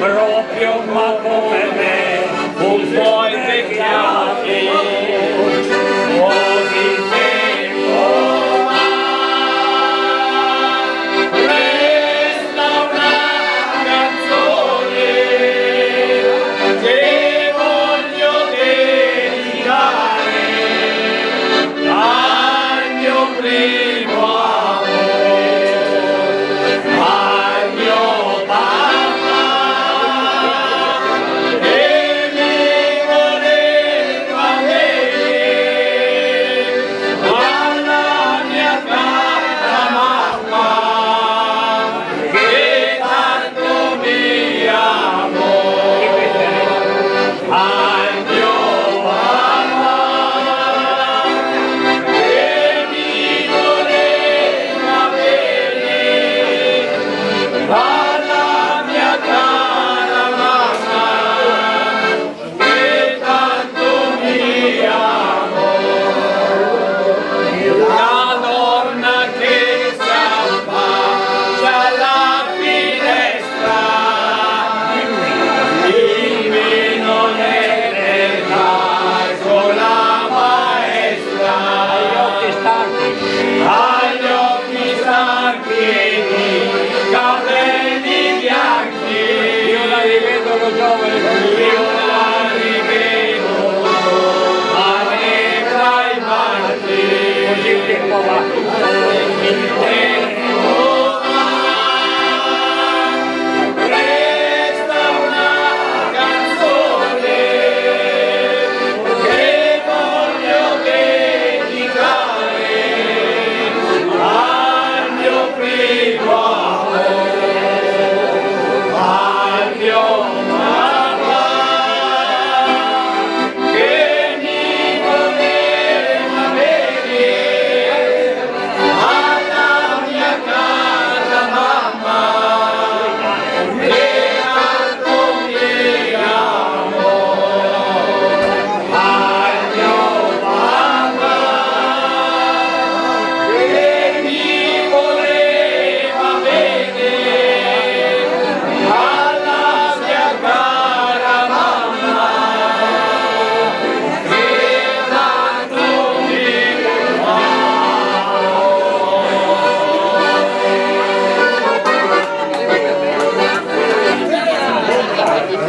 proprio ma come me. Un buon vecchiaio